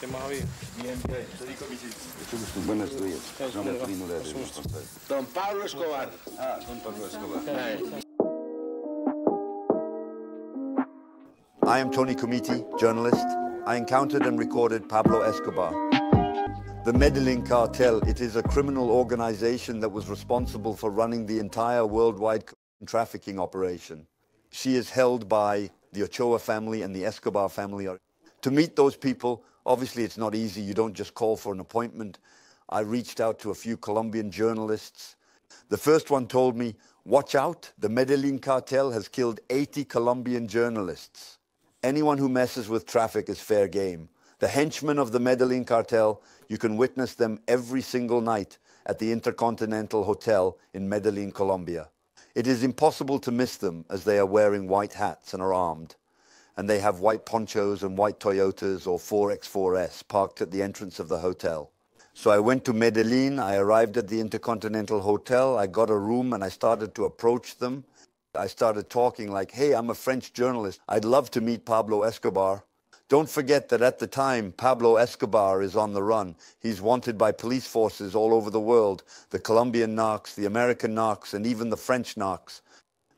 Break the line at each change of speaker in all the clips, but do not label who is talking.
¿Qué más había?
Buenos días. Somos Primo de
Don Pablo Escobar.
Ah, don Pablo Escobar.
I am Tony Comiti, journalist. I encountered and recorded Pablo Escobar. The Medellin cartel, it is a criminal organization that was responsible for running the entire worldwide trafficking operation. She is held by the Ochoa family and the Escobar family. To meet those people, obviously it's not easy. You don't just call for an appointment. I reached out to a few Colombian journalists. The first one told me, watch out, the Medellin cartel has killed 80 Colombian journalists. Anyone who messes with traffic is fair game. The henchmen of the Medellin cartel, you can witness them every single night at the Intercontinental Hotel in Medellin, Colombia. It is impossible to miss them as they are wearing white hats and are armed. And they have white ponchos and white Toyotas or 4X4S parked at the entrance of the hotel. So I went to Medellin, I arrived at the Intercontinental Hotel, I got a room and I started to approach them. I started talking like, hey, I'm a French journalist. I'd love to meet Pablo Escobar. Don't forget that at the time, Pablo Escobar is on the run. He's wanted by police forces all over the world, the Colombian narcs, the American narcs, and even the French narcs.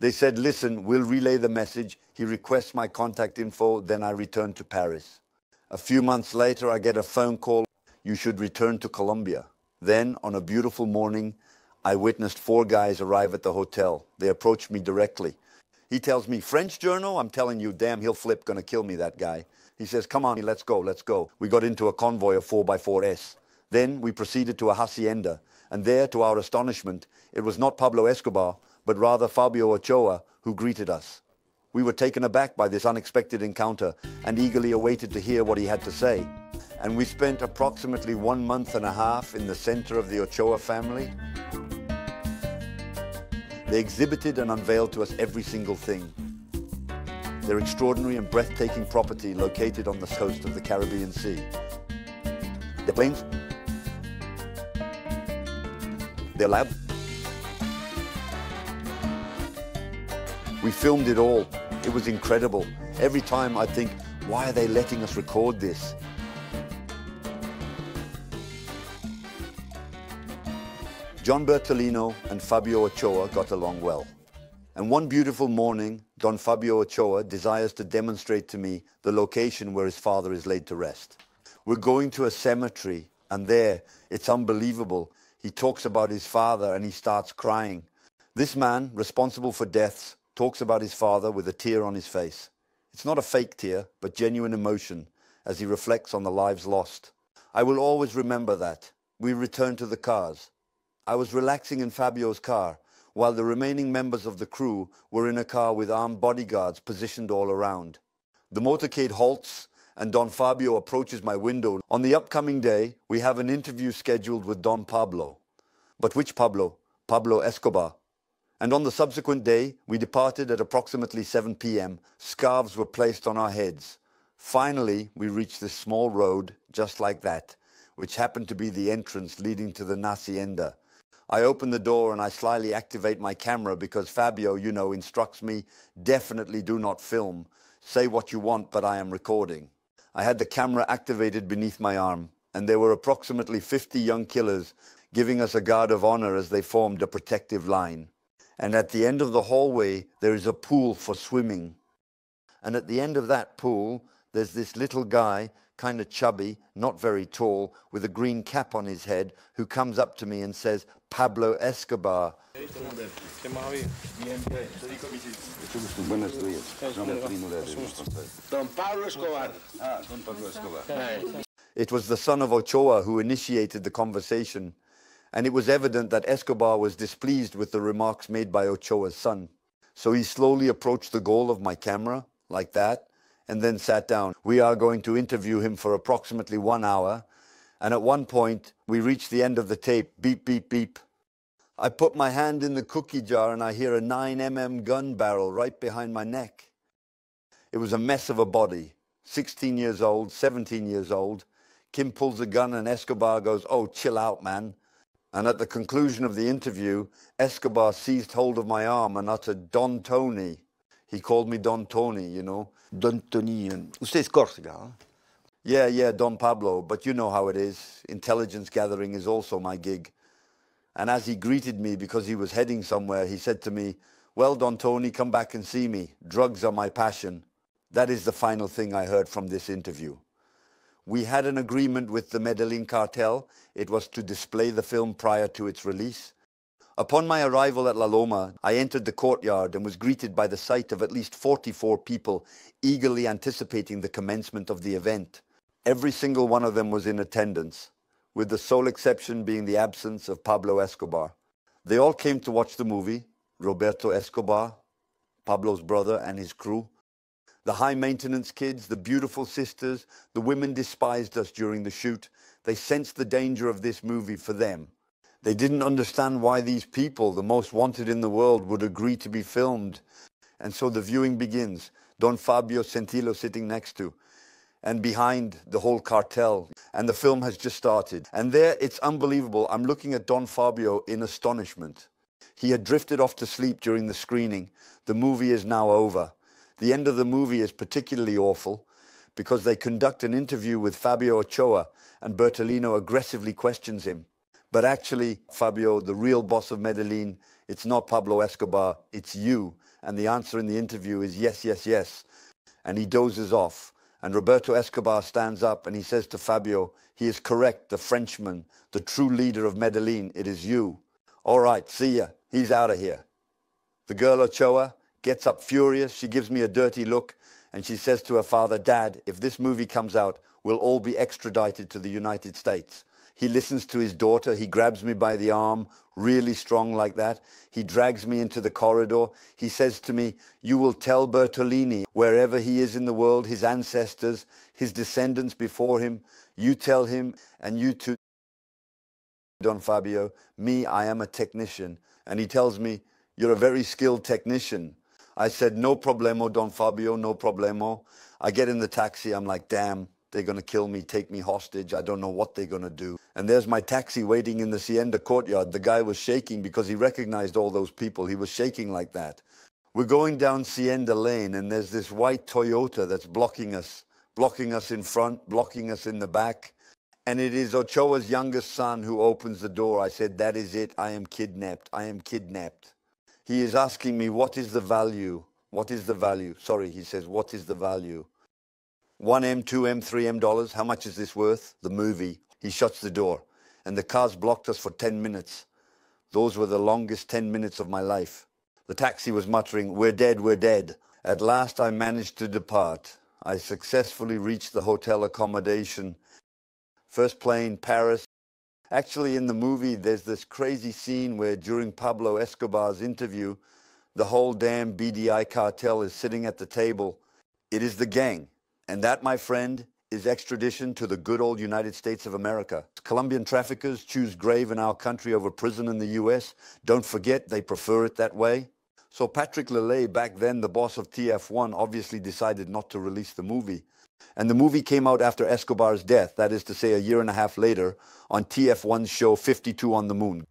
They said, listen, we'll relay the message. He requests my contact info, then I return to Paris. A few months later, I get a phone call. You should return to Colombia. Then, on a beautiful morning, I witnessed four guys arrive at the hotel. They approached me directly. He tells me, French journal? I'm telling you, damn, he'll flip, gonna kill me, that guy. He says, come on, let's go, let's go. We got into a convoy of 4x4S. Then we proceeded to a hacienda, and there, to our astonishment, it was not Pablo Escobar, but rather Fabio Ochoa who greeted us. We were taken aback by this unexpected encounter and eagerly awaited to hear what he had to say. And we spent approximately one month and a half in the center of the Ochoa family. They exhibited and unveiled to us every single thing their extraordinary and breathtaking property located on the coast of the Caribbean Sea. Their planes, their lab. We filmed it all. It was incredible. Every time I think, why are they letting us record this? John Bertolino and Fabio Ochoa got along well. And one beautiful morning, Don Fabio Ochoa desires to demonstrate to me the location where his father is laid to rest. We're going to a cemetery, and there, it's unbelievable. He talks about his father and he starts crying. This man, responsible for deaths, talks about his father with a tear on his face. It's not a fake tear, but genuine emotion as he reflects on the lives lost. I will always remember that. We returned to the cars. I was relaxing in Fabio's car while the remaining members of the crew were in a car with armed bodyguards positioned all around. The motorcade halts and Don Fabio approaches my window. On the upcoming day, we have an interview scheduled with Don Pablo. But which Pablo? Pablo Escobar. And on the subsequent day, we departed at approximately 7 p.m. Scarves were placed on our heads. Finally, we reached this small road, just like that, which happened to be the entrance leading to the Nacienda, I open the door and I slyly activate my camera because Fabio, you know, instructs me, definitely do not film. Say what you want, but I am recording. I had the camera activated beneath my arm, and there were approximately 50 young killers giving us a guard of honor as they formed a protective line. And at the end of the hallway, there is a pool for swimming. And at the end of that pool, there's this little guy, kind of chubby, not very tall, with a green cap on his head, who comes up to me and says, Pablo Escobar.
¿Qué más había?
Buenos días. Somos Primo de
Don Pablo Escobar.
Don Pablo Escobar.
It was the son of Ochoa who initiated the conversation, and it was evident that Escobar was displeased with the remarks made by Ochoa's son. So he slowly approached the goal of my camera, like that, and then sat down. We are going to interview him for approximately one hour, and at one point, we reached the end of the tape, beep, beep, beep. I put my hand in the cookie jar and I hear a 9mm gun barrel right behind my neck. It was a mess of a body, 16 years old, 17 years old. Kim pulls a gun and Escobar goes, oh, chill out, man. And at the conclusion of the interview, Escobar seized hold of my arm and uttered, Don Tony. He called me Don Tony, you know.
Don Tony, usted es Córcega, ¿eh?
Yeah, yeah, Don Pablo, but you know how it is. Intelligence gathering is also my gig. And as he greeted me because he was heading somewhere, he said to me, well, Don Tony, come back and see me. Drugs are my passion. That is the final thing I heard from this interview. We had an agreement with the Medellin cartel. It was to display the film prior to its release. Upon my arrival at La Loma, I entered the courtyard and was greeted by the sight of at least 44 people eagerly anticipating the commencement of the event. Every single one of them was in attendance, with the sole exception being the absence of Pablo Escobar. They all came to watch the movie, Roberto Escobar, Pablo's brother and his crew. The high maintenance kids, the beautiful sisters, the women despised us during the shoot. They sensed the danger of this movie for them. They didn't understand why these people, the most wanted in the world, would agree to be filmed. And so the viewing begins. Don Fabio Centillo sitting next to and behind the whole cartel. And the film has just started. And there, it's unbelievable. I'm looking at Don Fabio in astonishment. He had drifted off to sleep during the screening. The movie is now over. The end of the movie is particularly awful because they conduct an interview with Fabio Ochoa and Bertolino aggressively questions him. But actually, Fabio, the real boss of Medellin, it's not Pablo Escobar, it's you. And the answer in the interview is yes, yes, yes. And he dozes off. And Roberto Escobar stands up and he says to Fabio, he is correct, the Frenchman, the true leader of Medellin, it is you. All right, see ya. He's out of here. The girl Ochoa gets up furious. She gives me a dirty look and she says to her father, Dad, if this movie comes out, we'll all be extradited to the United States. He listens to his daughter. He grabs me by the arm, really strong like that. He drags me into the corridor. He says to me, you will tell Bertolino, wherever he is in the world, his ancestors, his descendants before him, you tell him, and you too, Don Fabio, me, I am a technician. And he tells me, you're a very skilled technician. I said, no problemo, Don Fabio, no problemo. I get in the taxi. I'm like, damn, they're going to kill me, take me hostage. I don't know what they're going to do. And there's my taxi waiting in the Hacienda courtyard. The guy was shaking because he recognized all those people. He was shaking like that. We're going down Hacienda Lane, and there's this white Toyota that's blocking us, blocking us in front, blocking us in the back. And it is Ochoa's youngest son who opens the door. I said, that is it. I am kidnapped. I am kidnapped. He is asking me, what is the value? What is the value? Sorry, he says, what is the value? 1M, 2M, 3M dollars. How much is this worth? The movie. He shuts the door. And the cars blocked us for 10 minutes. Those were the longest 10 minutes of my life. The taxi was muttering, we're dead, we're dead. At last I managed to depart. I successfully reached the hotel accommodation. First plane, Paris. Actually, in the movie, there's this crazy scene where during Pablo Escobar's interview, the whole damn BDI cartel is sitting at the table. It is the gang. And that, my friend, is extradition to the good old United States of America. Colombian traffickers choose grave in our country over prison in the U.S. Don't forget, they prefer it that way. So Patrick Le Lay, back then the boss of TF1, obviously decided not to release the movie. And the movie came out after Escobar's death, that is to say a year and a half later, on TF1's show 52 on the Moon.